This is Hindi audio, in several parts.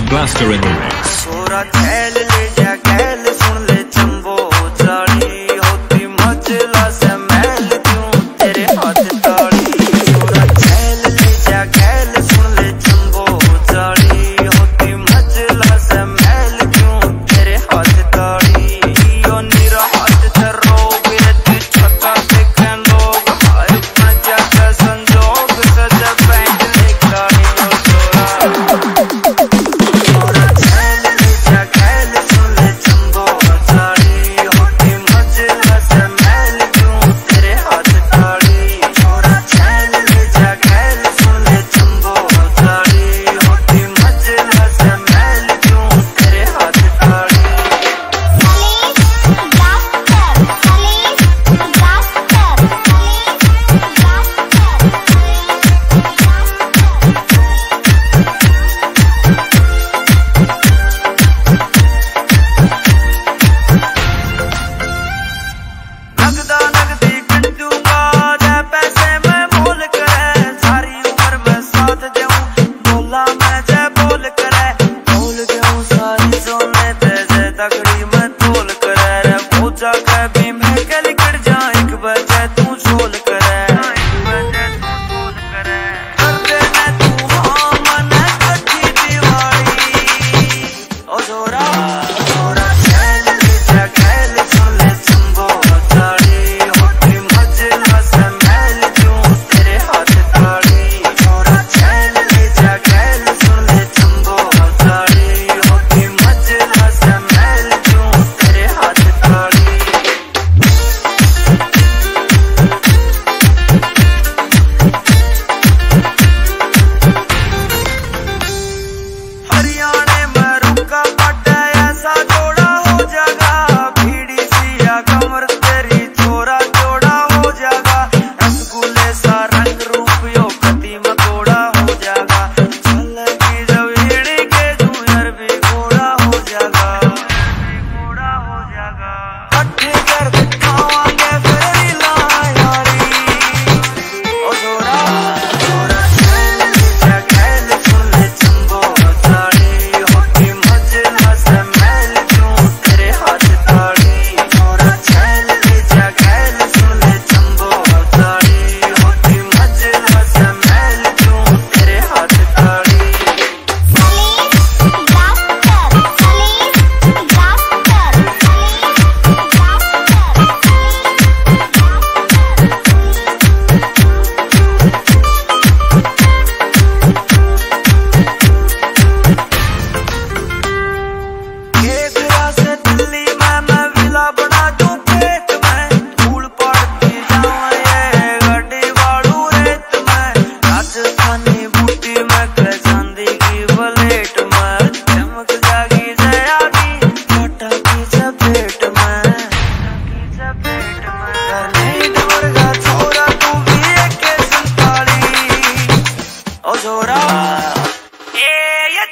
Blaster in the mix.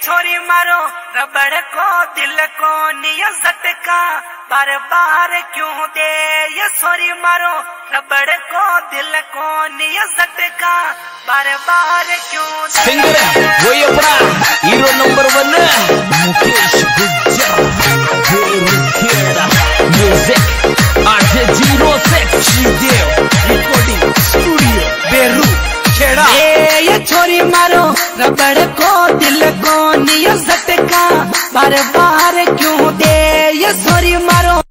छोरी मारो, रबड़ को, दिल को निया का। बार बार क्यों दे, ये छोरी मारो, रबड़ को, दिल को निया का। बार बार क्यों सिंगर वही अपना hero number one Mukesh Gujjar. Music आठ ज़ीरो सिक्स रबड़ को दिल को नियो सटका बार बार क्यों दे ये सोरी मारो?